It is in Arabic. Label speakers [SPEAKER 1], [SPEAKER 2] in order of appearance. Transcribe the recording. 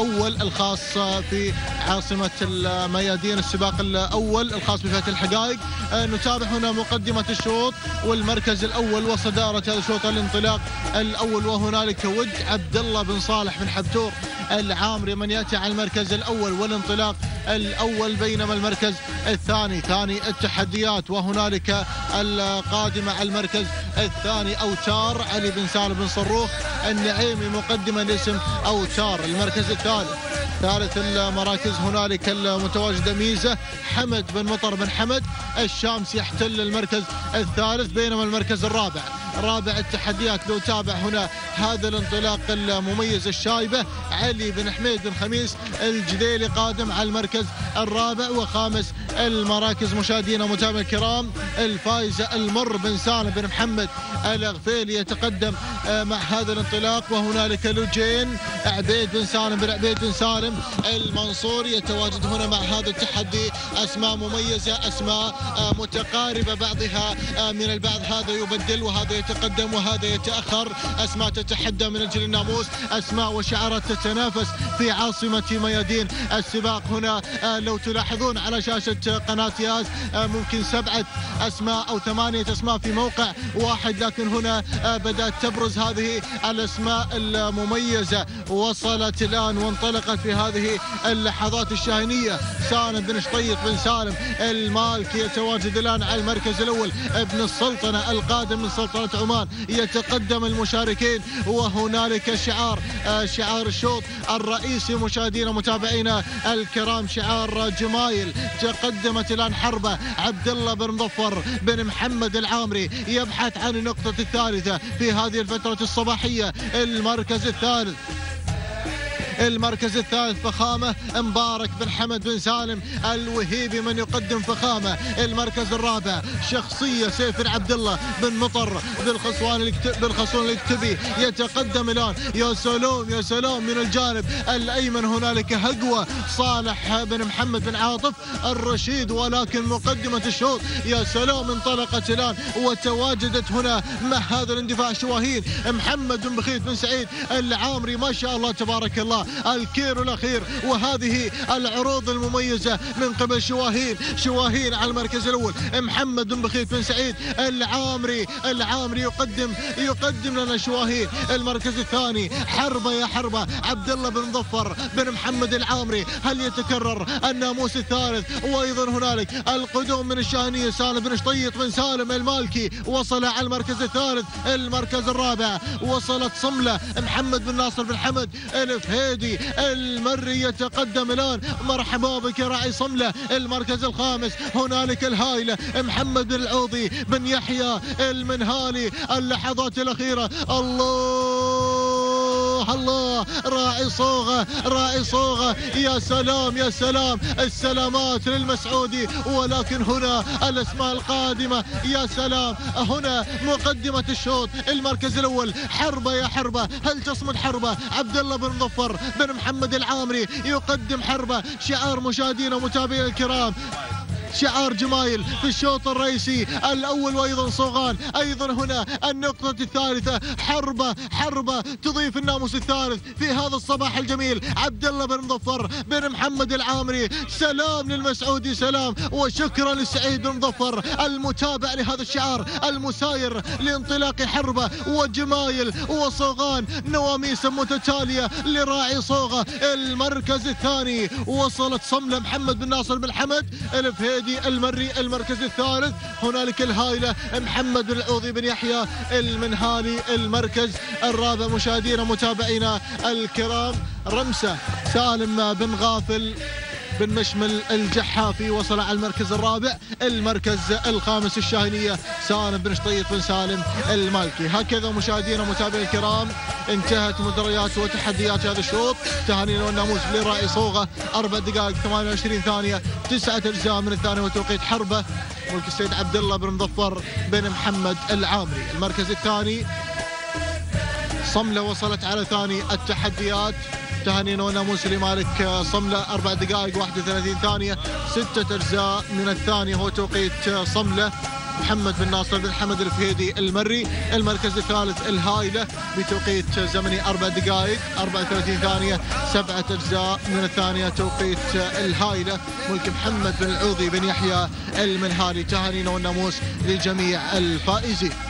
[SPEAKER 1] الأول الخاص في عاصمة الميادين السباق الأول الخاص بفئه الحقائق. آه، نتابع هنا مقدمة الشوط والمركز الأول وصدارة الشوط الانطلاق الأول وهنالك ود عبد الله بن صالح بن حبتور العامري من يأتي على المركز الأول والانطلاق الأول بينما المركز الثاني ثاني التحديات وهنالك القادمة على المركز الثاني أوتار علي بن سالم بن صروخ النعيمي مقدما لاسم أوتار المركز الثالث. ثالث المراكز هنالك المتواجدة ميزة حمد بن مطر بن حمد. الشامس يحتل المركز الثالث بينما المركز الرابع. رابع التحديات لو تابع هنا هذا الانطلاق المميز الشايبة علي بن حميد بن خميس الجديلي قادم على المركز الرابع وخامس المراكز مشاهدينا متابعينا الكرام الفائزة المر بن سالم بن محمد الغفيلي يتقدم مع هذا الانطلاق وهنالك لوجين عبيد بن سالم بن عبيد بن سالم المنصوري يتواجد هنا مع هذا التحدي. أسماء مميزة أسماء آه، متقاربة بعضها آه، من البعض. هذا يبدل وهذا يتقدم وهذا يتأخر. أسماء تتحدى من أجل الناموس. أسماء وشعارات تتنافس في عاصمة ميادين السباق هنا. لو تلاحظون على شاشة قناة ياس ممكن سبعة أسماء أو ثمانية أسماء في موقع واحد لكن هنا بدأت تبرز هذه الأسماء المميزة. وصلت الآن وانطلقت في هذه اللحظات الشاهنيه سالم بن شطيط بن سالم المالكي يتواجد الآن على المركز الأول. ابن السلطنة القادم من سلطنة عمان. يتقدم المشاركين. وهنالك شعار آه، شعار الشوط الرئيسي مشاهدينا متابعينا الكرام شعار جمايل. تقدمت الآن حربة. عبد الله بن مظفر بن محمد العامري يبحث عن النقطة الثالثة في هذه الفترة. الصباحية المركز الثالث. المركز الثالث فخامة مبارك بن حمد بن سالم الوهيبي من يقدم فخامة. المركز الرابع شخصية سيف عبد الله بن مطر بالخصوان بالخصوان الكتبي. يتقدم الآن. يا سلام يا سلام من الجانب الأيمن هنالك هقوة صالح بن محمد بن عاطف الرشيد ولكن مقدمة الشوط. يا سلام انطلقت الآن وتواجدت هنا مع هذا الاندفاع شواهين. محمد بن بخيت بن سعيد العامري ما شاء الله تبارك الله. الكير الأخير وهذه العروض المميزة من قبل شواهين شواهين على المركز الأول. محمد بن بخيت بن سعيد العامري العامري يقدم يقدم لنا شواهين. المركز الثاني حربة يا حربة. عبد الله بن مظفر بن محمد العامري هل يتكرر الناموس الثالث؟ وأيضا هنالك القدوم من الشاهنية سالم بن شطيط بن سالم المالكي. وصل على المركز الثالث المركز الرابع. وصلت صملة محمد بن ناصر بن حمد. الفهيد السعودي المري يتقدم الآن. مرحبا بك راعي صملة المركز الخامس. هنالك الهايلة محمد العوضي بن يحيى المنهالي. اللحظات الأخيرة. الله الله. راعي صوغة راعي صوغة. يا سلام يا سلام. السلامات للمسعودي. ولكن هنا الأسماء القادمة. يا سلام. هنا مقدمة الشوط المركز الأول. حربة يا حربة. هل تصمد حربة؟ عبد الله بن مظفر بن محمد العامري يقدم حربة. شعار مشاهدينا ومتابعينا الكرام. شعار جمايل في الشوط الرئيسي الأول وأيضا صوغان أيضا هنا النقطة الثالثة حربة حربة تضيف الناموس الثالث في هذا الصباح الجميل. عبد الله بن مظفر بن محمد العامري سلام للمسعودي سلام وشكرا لسعيد بن مظفر المتابع لهذا الشعار المساير لانطلاق حربة وجمايل وصوغان نواميس متتالية لراعي صوغة. المركز الثاني وصلت صملة محمد بن ناصر بن حمد الفهيد الزبيدي المري المركز الثالث. هنالك الهايلة محمد العوضي بن يحيى المنهالي المركز الرابع. مشاهدينا متابعينا الكرام رمسة سالم بن غافل بن مشمل الجحافي وصل على المركز الرابع. المركز الخامس الشاهنية سالم بن شطيط بن سالم المالكي. هكذا مشاهدينا ومتابعي الكرام انتهت مدريات وتحديات هذا الشوط. تهانينا والناموس لرائي صوغة. أربع دقائق 28 ثانية. تسعة أجزاء من الثانية وتوقيت حربة. ملك السيد عبد الله بن مظفر بن محمد العامري. المركز الثاني صملة وصلت على ثاني التحديات. تهانينا وناموس لمالك صملة أربع دقائق 31 ثانية. ستة أجزاء من الثانية هو توقيت صملة. محمد بن ناصر بن حمد الفهيدي المري المركز الثالث الهايلة بتوقيت زمني أربع دقائق 34 ثانية سبعة أجزاء من الثانية توقيت الهايلة. ملك محمد بن العوضي بن يحيى المنهالي تهانينا والناموس لجميع الفائزين.